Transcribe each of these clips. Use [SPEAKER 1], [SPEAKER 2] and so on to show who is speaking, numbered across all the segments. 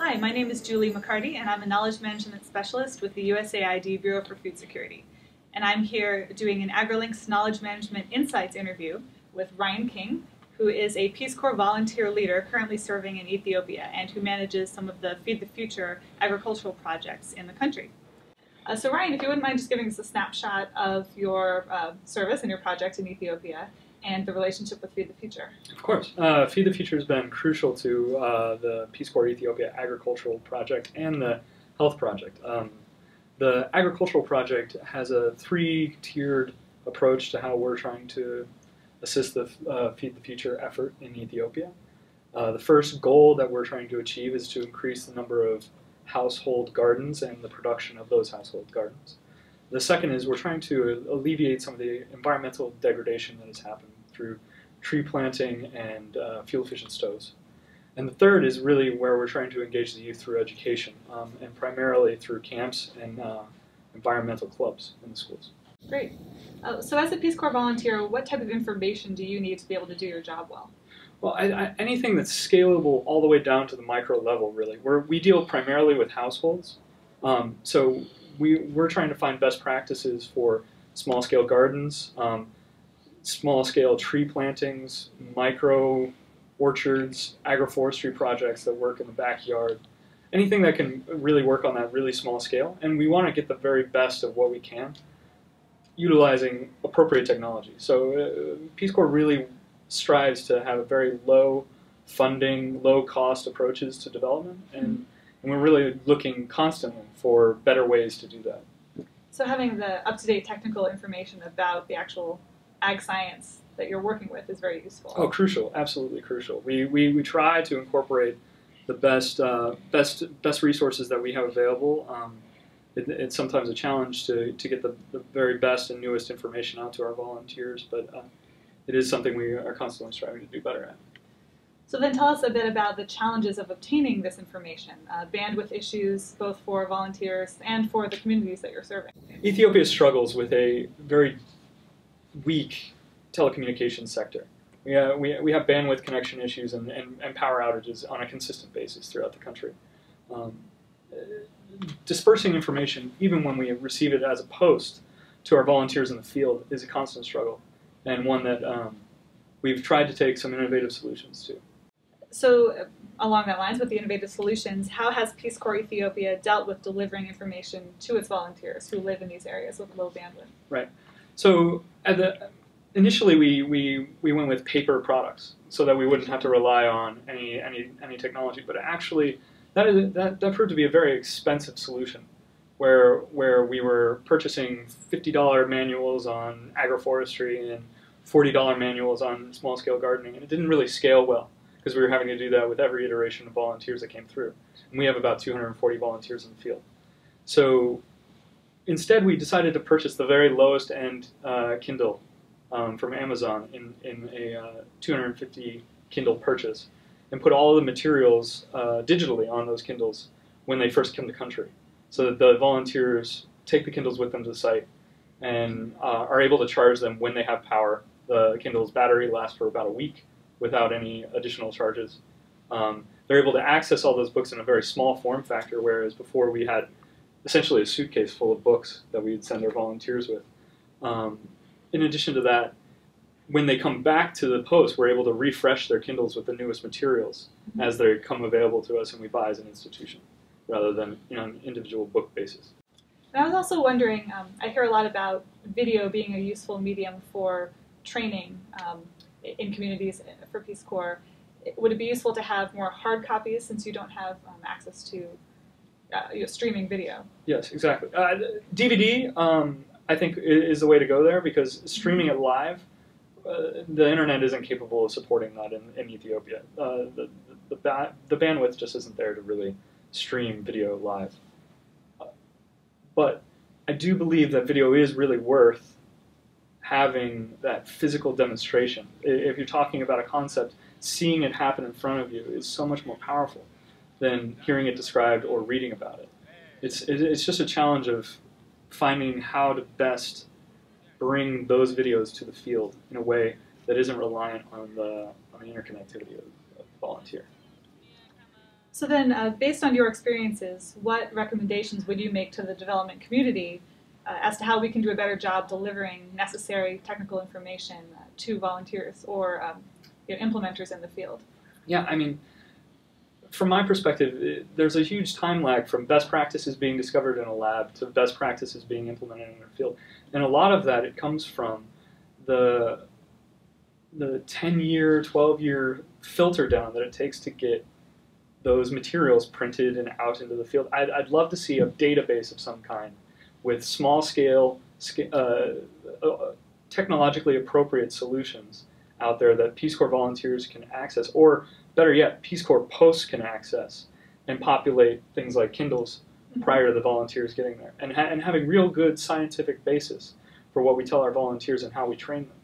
[SPEAKER 1] Hi, my name is Julie McCarty, and I'm a Knowledge Management Specialist with the USAID Bureau for Food Security. And I'm here doing an AgriLinks Knowledge Management Insights interview with Ryan King, who is a Peace Corps volunteer leader currently serving in Ethiopia and who manages some of the Feed the Future agricultural projects in the country. Uh, so, Ryan, if you wouldn't mind just giving us a snapshot of your uh, service and your project in Ethiopia and the relationship with Feed the Future.
[SPEAKER 2] Of course. Uh, Feed the Future has been crucial to uh, the Peace Corps Ethiopia Agricultural Project and the Health Project. Um, the Agricultural Project has a three tiered approach to how we're trying to assist the uh, Feed the Future effort in Ethiopia. Uh, the first goal that we're trying to achieve is to increase the number of household gardens and the production of those household gardens. The second is we're trying to alleviate some of the environmental degradation that has happened through tree planting and uh, fuel efficient stoves. And the third is really where we're trying to engage the youth through education, um, and primarily through camps and uh, environmental clubs in the schools.
[SPEAKER 1] Great. Uh, so, as a Peace Corps volunteer, what type of information do you need to be able to do your job well?
[SPEAKER 2] Well, I, I, anything that's scalable all the way down to the micro level, really. We're, we deal primarily with households. Um, so we, we're trying to find best practices for small scale gardens, um, small scale tree plantings, micro orchards, agroforestry projects that work in the backyard, anything that can really work on that really small scale. And we want to get the very best of what we can utilizing appropriate technology. So uh, Peace Corps really strives to have a very low funding, low cost approaches to development, and, and we're really looking constantly for better ways to do that.
[SPEAKER 1] So having the up-to-date technical information about the actual ag science that you're working with is very useful.
[SPEAKER 2] Oh, crucial! Absolutely crucial. We we, we try to incorporate the best uh, best best resources that we have available. Um, it, it's sometimes a challenge to, to get the, the very best and newest information out to our volunteers, but uh, it is something we are constantly striving to do better at.
[SPEAKER 1] So then tell us a bit about the challenges of obtaining this information, uh, bandwidth issues both for volunteers and for the communities that you're serving.
[SPEAKER 2] Ethiopia struggles with a very weak telecommunications sector. We, uh, we, we have bandwidth connection issues and, and, and, power outages on a consistent basis throughout the country. Um, dispersing information, even when we receive it as a post to our volunteers in the field, is a constant struggle and one that um, we've tried to take some innovative solutions to.
[SPEAKER 1] So, uh, along that lines, with the innovative solutions, how has Peace Corps Ethiopia dealt with delivering information to its volunteers who live in these areas with low bandwidth?
[SPEAKER 2] Right. So, the, initially, we, we, we went with paper products so that we wouldn't have to rely on any, any, any technology. But actually, that, is, that, that proved to be a very expensive solution where, where we were purchasing $50 manuals on agroforestry and $40 manuals on small scale gardening, and it didn't really scale well because we were having to do that with every iteration of volunteers that came through. And we have about 240 volunteers in the field. So instead, we decided to purchase the very lowest end uh, Kindle um, from Amazon in, in a uh, 250 Kindle purchase and put all the materials uh, digitally on those Kindles when they first come to country so that the volunteers take the Kindles with them to the site and uh, are able to charge them when they have power the Kindle's battery lasts for about a week without any additional charges. Um, they're able to access all those books in a very small form factor, whereas before we had essentially a suitcase full of books that we'd send our volunteers with. Um, in addition to that, when they come back to the post, we're able to refresh their Kindles with the newest materials mm-hmm. as they come available to us and we buy as an institution, rather than you know, an individual book basis.
[SPEAKER 1] And I was also wondering, um, I hear a lot about video being a useful medium for training um, in communities for Peace Corps, would it be useful to have more hard copies since you don't have um, access to uh, you know, streaming video?
[SPEAKER 2] Yes, exactly. Uh, DVD, um, I think, is the way to go there because streaming it live, uh, the internet isn't capable of supporting that in, in Ethiopia. Uh, the, the, ba- the bandwidth just isn't there to really stream video live. But I do believe that video is really worth having that physical demonstration. If you're talking about a concept, seeing it happen in front of you is so much more powerful than hearing it described or reading about it. It's, it's just a challenge of finding how to best bring those videos to the field in a way that isn't reliant on the, on the interconnectivity of, of the volunteer.
[SPEAKER 1] So then, uh, based on your experiences, what recommendations would you make to the development community uh, as to how we can do a better job delivering necessary technical information uh, to volunteers or um, you know, implementers in the field?
[SPEAKER 2] Yeah, I mean, from my perspective, it, there's a huge time lag from best practices being discovered in a lab to best practices being implemented in a field, and a lot of that it comes from the the 10 year, 12 year filter down that it takes to get those materials printed and out into the field. I'd, I'd love to see a database of some kind with small scale, uh, uh, technologically appropriate solutions out there that Peace Corps volunteers can access, or better yet, Peace Corps posts can access and populate things like Kindles mm-hmm. prior to the volunteers getting there, and, ha- and having real good scientific basis for what we tell our volunteers and how we train them.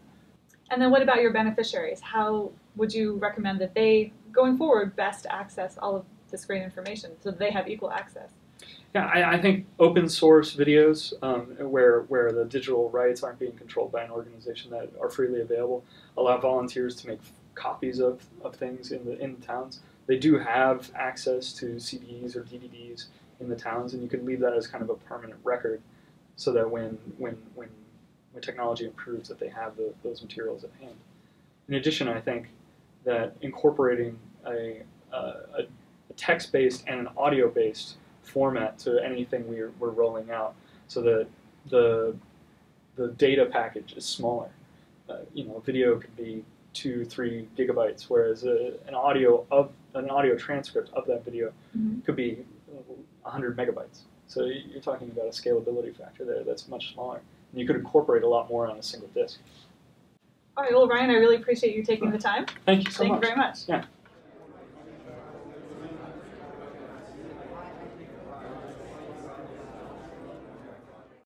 [SPEAKER 1] And then what about your beneficiaries? How would you recommend that they, going forward, best access all of this great information so they have equal access?
[SPEAKER 2] Yeah, I, I think open source videos um, where where the digital rights aren't being controlled by an organization that are freely available allow volunteers to make copies of, of things in the in the towns. They do have access to CDs or DVDs in the towns, and you can leave that as kind of a permanent record, so that when when when when technology improves, that they have the, those materials at hand. In addition, I think that incorporating a, a, a text-based and an audio-based format to anything we're, we're rolling out so that the, the data package is smaller. Uh, you know, a video could be two, three gigabytes, whereas a, an audio of an audio transcript of that video mm-hmm. could be 100 megabytes. So you're talking about a scalability factor there that's much smaller, and you could incorporate a lot more on a single disk.
[SPEAKER 1] All right, well, Ryan, I really appreciate you taking the time.
[SPEAKER 2] Thank you so
[SPEAKER 1] Thank
[SPEAKER 2] much.
[SPEAKER 1] Thank you very much.
[SPEAKER 2] Yeah.